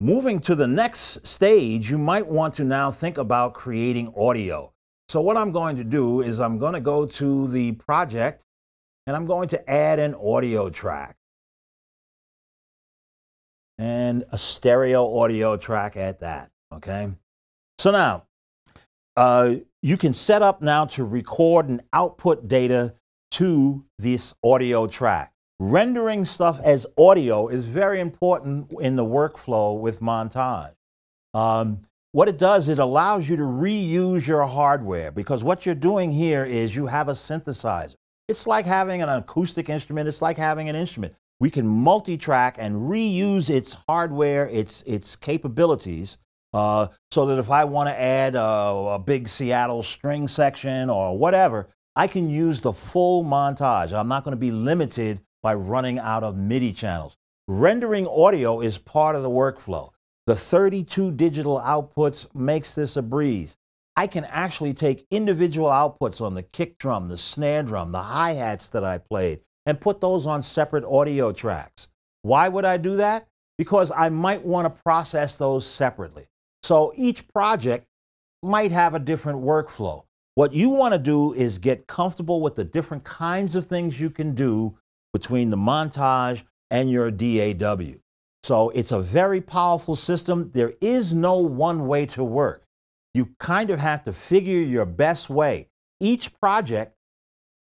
Moving to the next stage, you might want to now think about creating audio. So what I'm going to do is I'm going to go to the project and I'm going to add an audio track and a stereo audio track at that. Okay. So now uh, you can set up now to record and output data to this audio track. Rendering stuff as audio is very important in the workflow with montage. Um, what it does, it allows you to reuse your hardware because what you're doing here is you have a synthesizer. It's like having an acoustic instrument, it's like having an instrument. We can multi track and reuse its hardware, its, its capabilities, uh, so that if I want to add a, a big Seattle string section or whatever, I can use the full montage. I'm not going to be limited by running out of MIDI channels. Rendering audio is part of the workflow. The 32 digital outputs makes this a breeze. I can actually take individual outputs on the kick drum, the snare drum, the hi-hats that I played, and put those on separate audio tracks. Why would I do that? Because I might want to process those separately. So each project might have a different workflow. What you want to do is get comfortable with the different kinds of things you can do between the montage and your DAW. So it's a very powerful system. There is no one way to work. You kind of have to figure your best way. Each project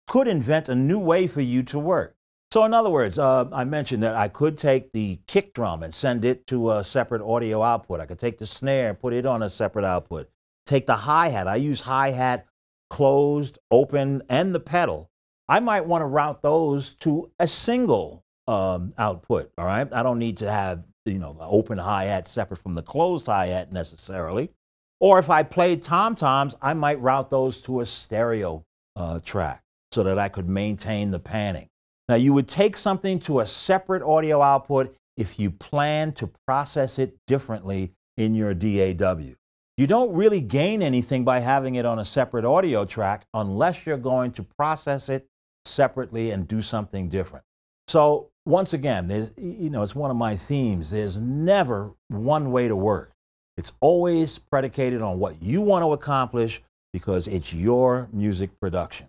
could invent a new way for you to work. So in other words, uh, I mentioned that I could take the kick drum and send it to a separate audio output. I could take the snare and put it on a separate output. Take the hi-hat. I use hi-hat closed, open, and the pedal. I might want to route those to a single um, output. All right, I don't need to have you know open hi hat separate from the closed hi hat necessarily. Or if I played tom toms, I might route those to a stereo uh, track so that I could maintain the panning. Now you would take something to a separate audio output if you plan to process it differently in your DAW. You don't really gain anything by having it on a separate audio track unless you're going to process it separately and do something different. So once again, you know, it's one of my themes. There's never one way to work. It's always predicated on what you want to accomplish because it's your music production.